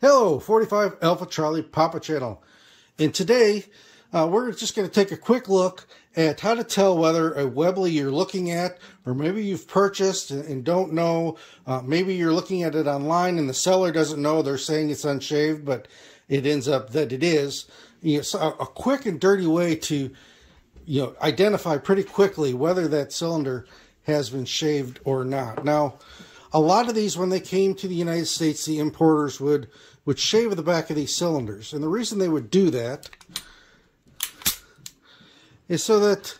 Hello, 45 Alpha Charlie Papa Channel. And today, uh, we're just going to take a quick look at how to tell whether a Webley you're looking at, or maybe you've purchased and don't know, uh, maybe you're looking at it online and the seller doesn't know, they're saying it's unshaved, but it ends up that it is. You know, so a quick and dirty way to you know identify pretty quickly whether that cylinder has been shaved or not. Now, a lot of these, when they came to the United States, the importers would would shave the back of these cylinders. And the reason they would do that is so that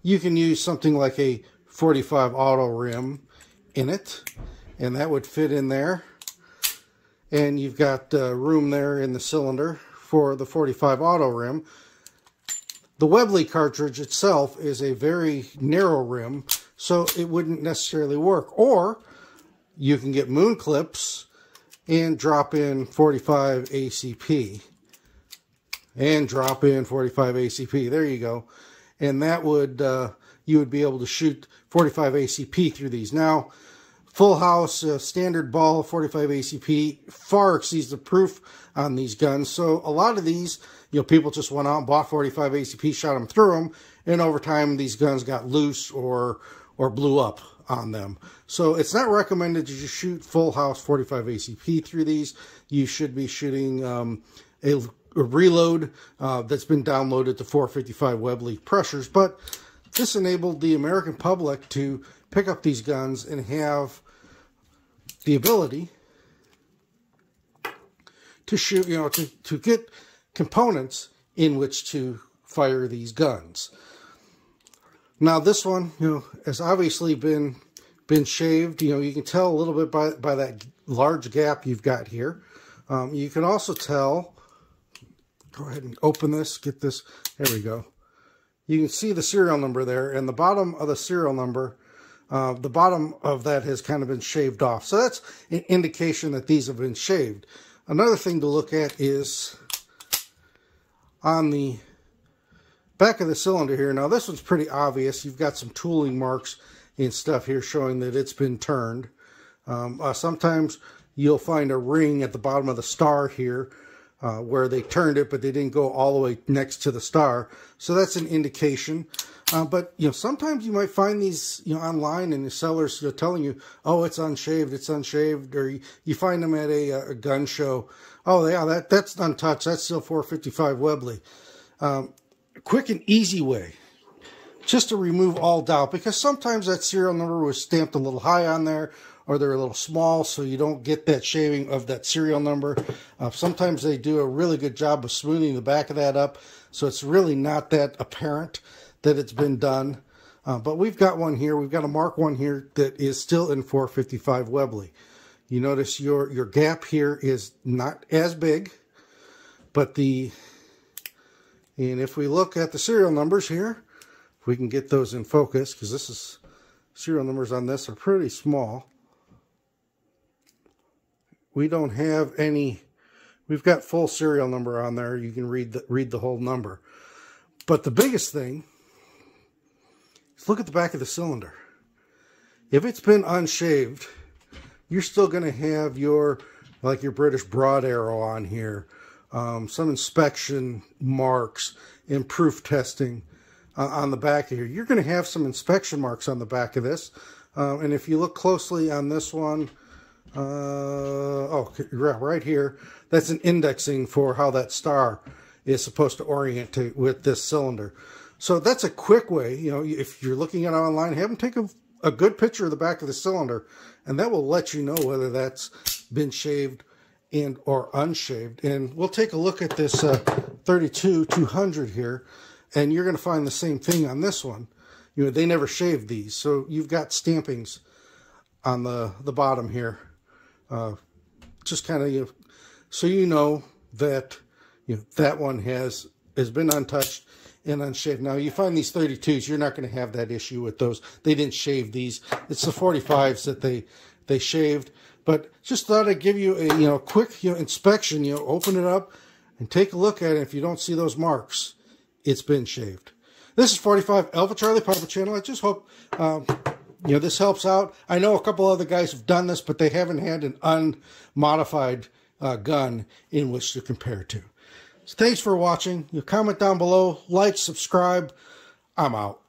you can use something like a 45 auto rim in it. And that would fit in there. And you've got uh, room there in the cylinder for the 45 auto rim. The Webley cartridge itself is a very narrow rim, so it wouldn't necessarily work. Or you can get moon clips and drop in 45 ACP and drop in 45 ACP. There you go. And that would, uh, you would be able to shoot 45 ACP through these. Now, full house uh, standard ball 45 ACP far exceeds the proof on these guns. So a lot of these, you know, people just went out and bought 45 ACP, shot them through them, and over time these guns got loose or or blew up on them. So it's not recommended to just shoot full house 45 ACP through these. You should be shooting um, a, a, reload uh, that's been downloaded to 455 web Webley pressures. But this enabled the American public to pick up these guns and have the ability to shoot, you know, to, to get components in which to fire these guns. Now this one, you know, has obviously been been shaved. You know, you can tell a little bit by, by that large gap you've got here. Um, you can also tell, go ahead and open this, get this, there we go. You can see the serial number there, and the bottom of the serial number, uh, the bottom of that has kind of been shaved off. So that's an indication that these have been shaved. Another thing to look at is on the Back of the cylinder here. Now this one's pretty obvious. You've got some tooling marks and stuff here showing that it's been turned. Um, uh, sometimes you'll find a ring at the bottom of the star here uh, where they turned it, but they didn't go all the way next to the star. So that's an indication. Uh, but you know, sometimes you might find these you know online, and the sellers are telling you, "Oh, it's unshaved, it's unshaved," or you, you find them at a, a, gun show. Oh, yeah, that that's untouched. That's still 455 Webley. Um, quick and easy way just to remove all doubt because sometimes that serial number was stamped a little high on there or they're a little small so you don't get that shaving of that serial number. Uh, sometimes they do a really good job of smoothing the back of that up so it's really not that apparent that it's been done. Uh, but we've got one here. We've got a Mark one here that is still in 455 Webley. You notice your, your gap here is not as big, but the and if we look at the serial numbers here, if we can get those in focus, because this is serial numbers on this are pretty small. We don't have any, we've got full serial number on there. You can read the, read the whole number. But the biggest thing is look at the back of the cylinder. If it's been unshaved, you're still going to have your, like your British broad arrow on here um, some inspection marks and proof testing uh, on the back of here. You're going to have some inspection marks on the back of this. Uh, and if you look closely on this one, uh, oh, right here, that's an indexing for how that star is supposed to orient to, with this cylinder. So that's a quick way, you know, if you're looking at it online, have them take a, a good picture of the back of the cylinder, and that will let you know whether that's been shaved and or unshaved. And we'll take a look at this uh, 32 200 here, and you're going to find the same thing on this one. You know, they never shaved these, so you've got stampings on the the bottom here. Uh, just kind of you know, so you know that you know that one has has been untouched and unshaved. Now you find these 32s, you're not going to have that issue with those. They didn't shave these. It's the 45s that they they shaved. But just thought I'd give you a you know quick you know inspection. You know, open it up and take a look at it. If you don't see those marks, it's been shaved. This is 45 Alpha Charlie Papa Channel. I just hope um, you know this helps out. I know a couple other guys have done this, but they haven't had an unmodified uh, gun in which to compare to. So thanks for watching. You comment down below, like, subscribe. I'm out.